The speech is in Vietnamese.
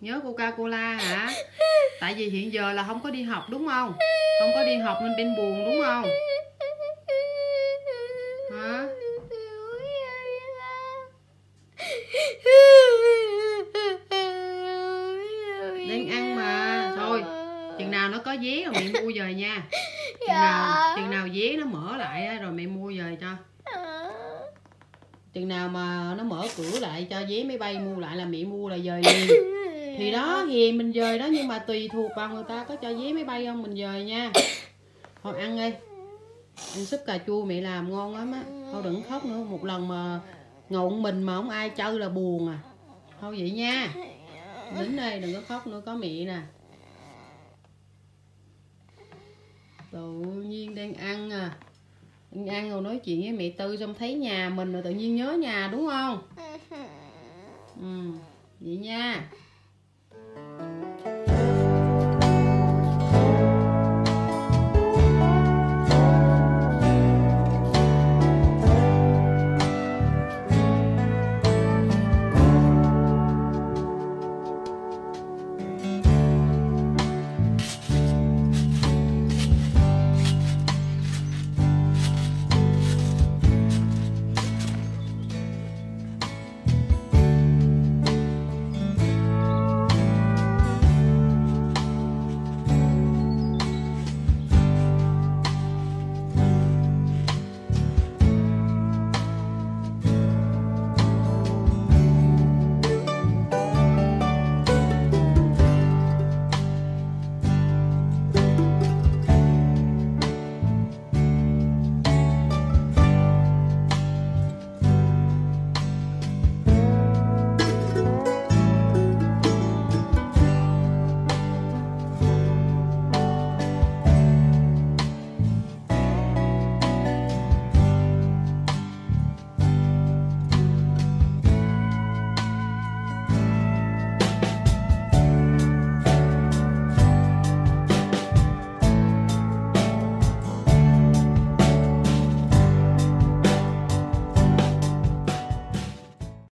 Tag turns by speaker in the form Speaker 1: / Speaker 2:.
Speaker 1: nhớ coca cola hả? Tại vì hiện giờ là không có đi học đúng không? Không có đi học nên bên buồn đúng không? Hả? Đang ăn mà. Thôi chừng nào nó có vé rồi mẹ mua về nha. Chừng nào chừng nào vé nó mở lại rồi mẹ mua về cho. Chừng nào mà nó mở cửa lại cho vé máy bay mua lại là mẹ mua là về liền thì đó thì mình về đó nhưng mà tùy thuộc vào người ta có cho vé máy bay không mình về nha. Thôi ăn đi. Ăn súp cà chua mẹ làm ngon lắm á. Thôi đừng khóc nữa. Một lần mà ngộn mình mà không ai chơi là buồn à. Thôi vậy nha. Đến đây đừng có khóc nữa có mẹ nè. Tự nhiên đang ăn à. Đang ăn rồi nói chuyện với mẹ tư xong thấy nhà mình rồi tự nhiên nhớ nhà đúng không? Ừ vậy nha